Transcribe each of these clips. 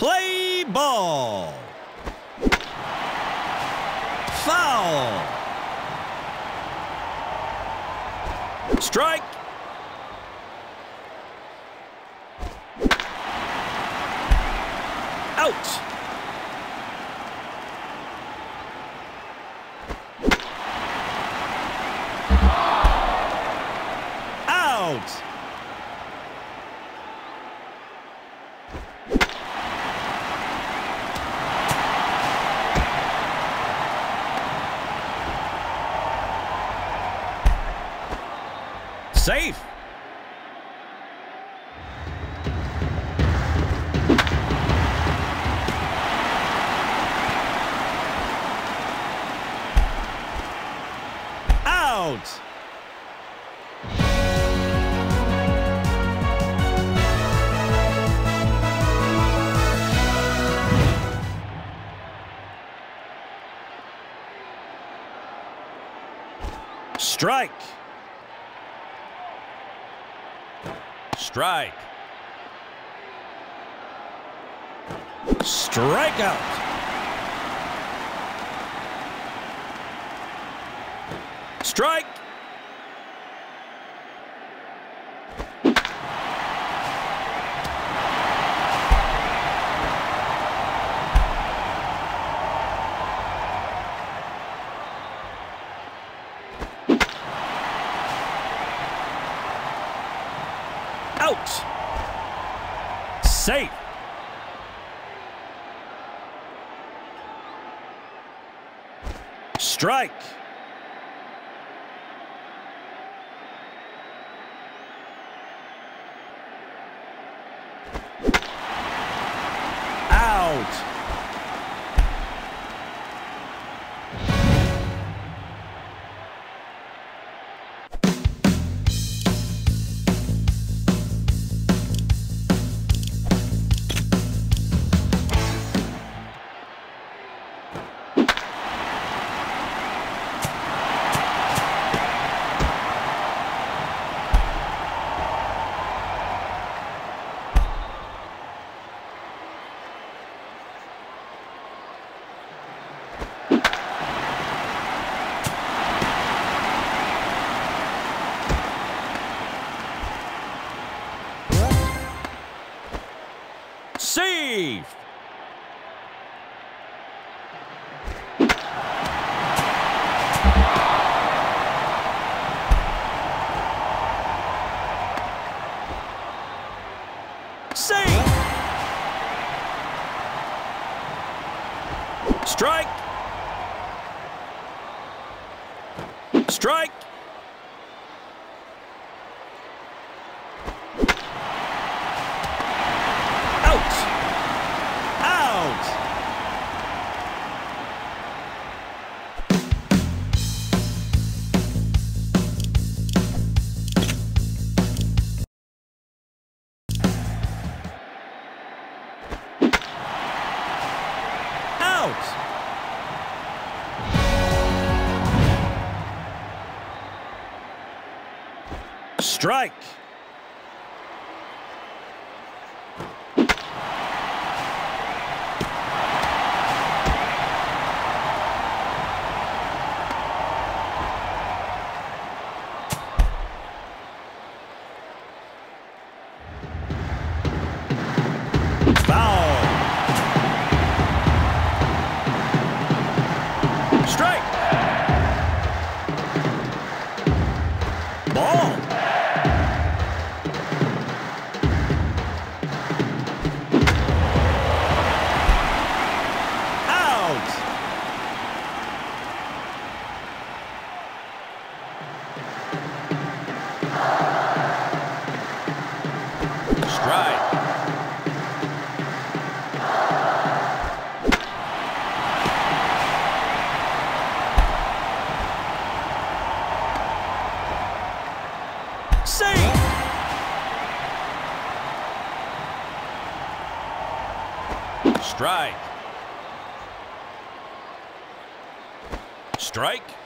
Play ball. Foul. Strike. Out. Out. Safe. Out. Strike. Strike. Strikeout. Strike. Out. Safe. Strike. Strike. Strike. Strike.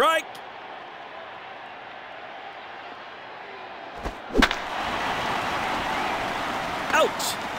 Strike. Out.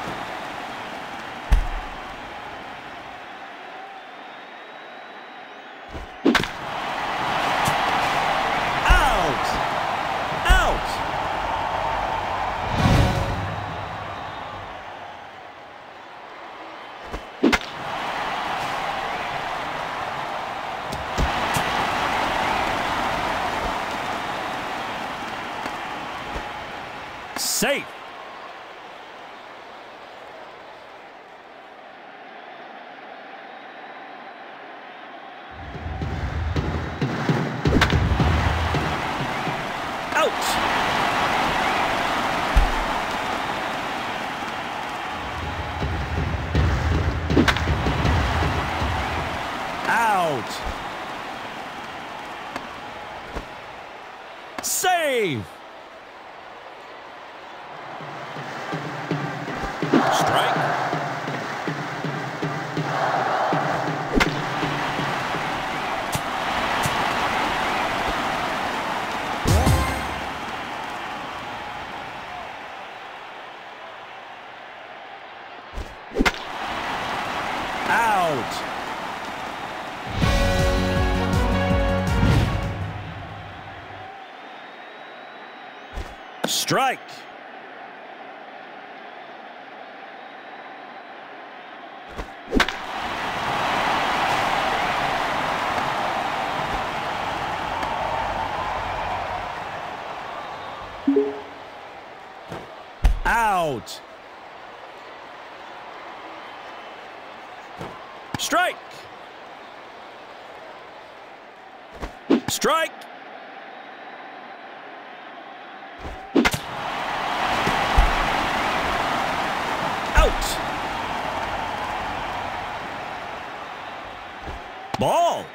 Out. Strike. Strike. Out. Ball.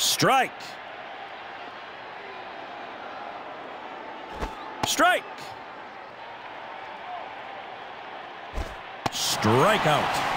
Strike. Strike. Strikeout.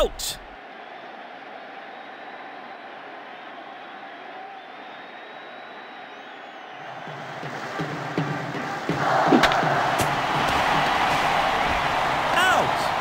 Out. Out.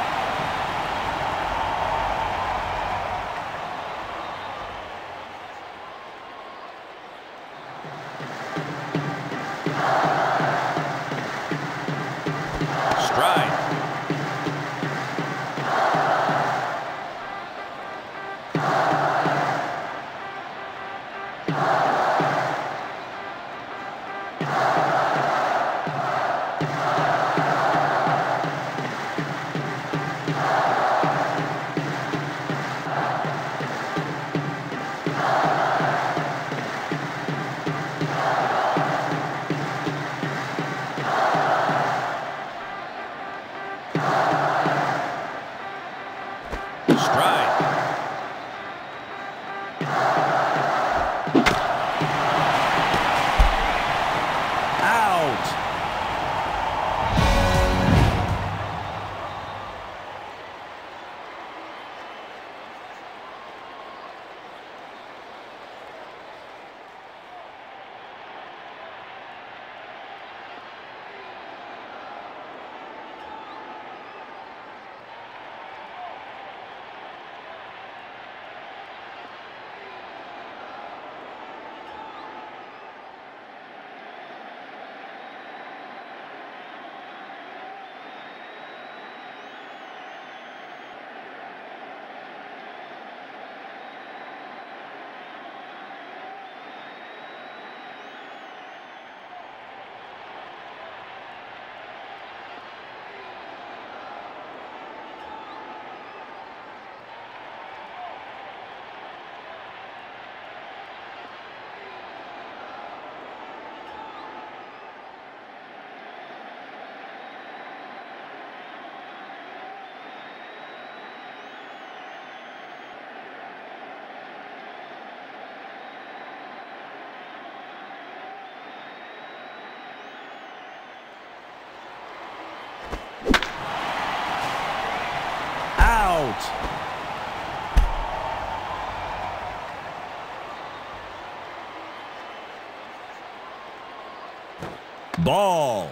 Ball.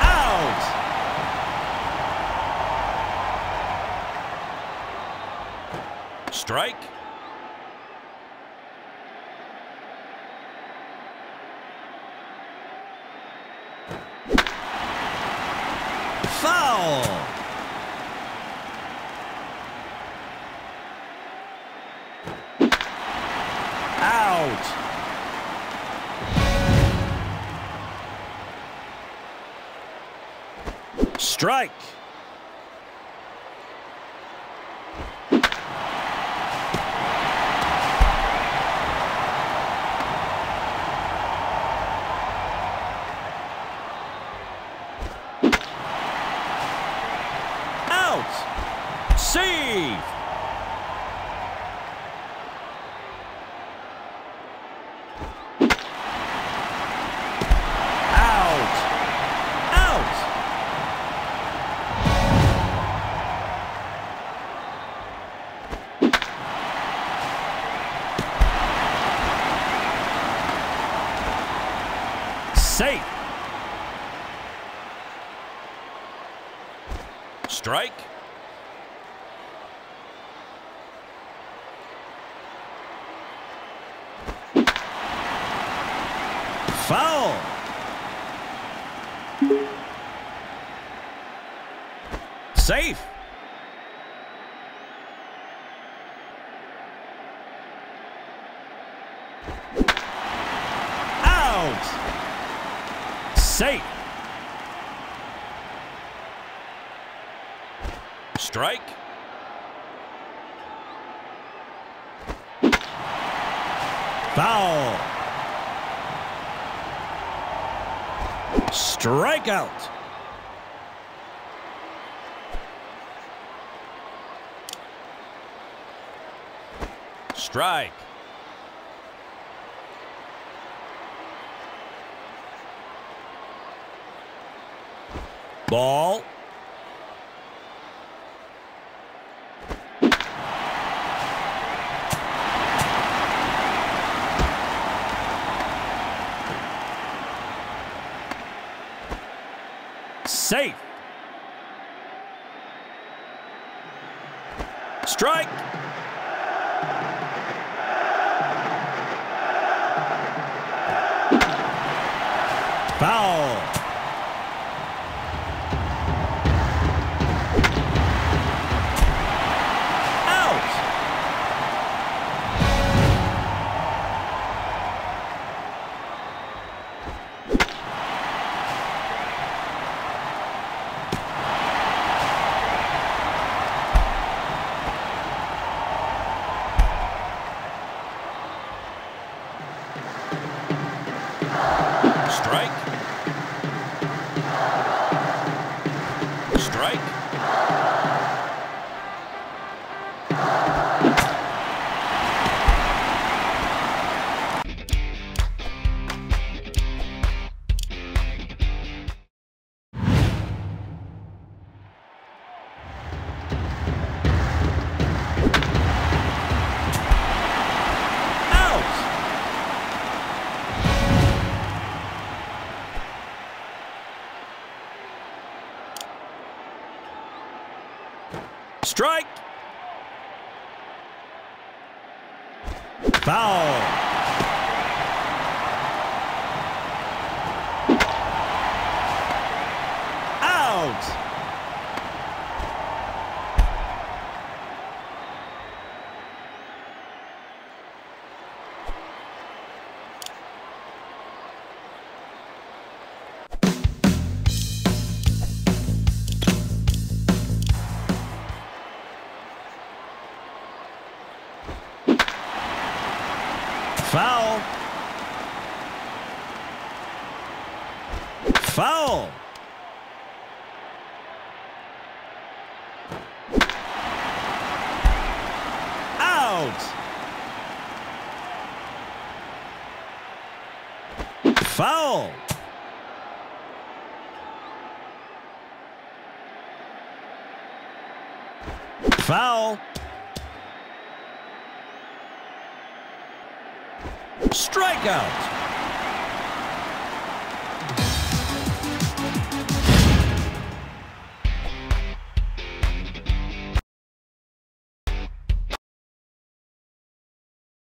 Out. Strike. Foul. Out. Strike. Strike. Foul. Safe. Out. Safe. Strike. Foul. Strikeout. Strike. Ball. Safe. Strike. Strike. Foul. Foul. Strikeout.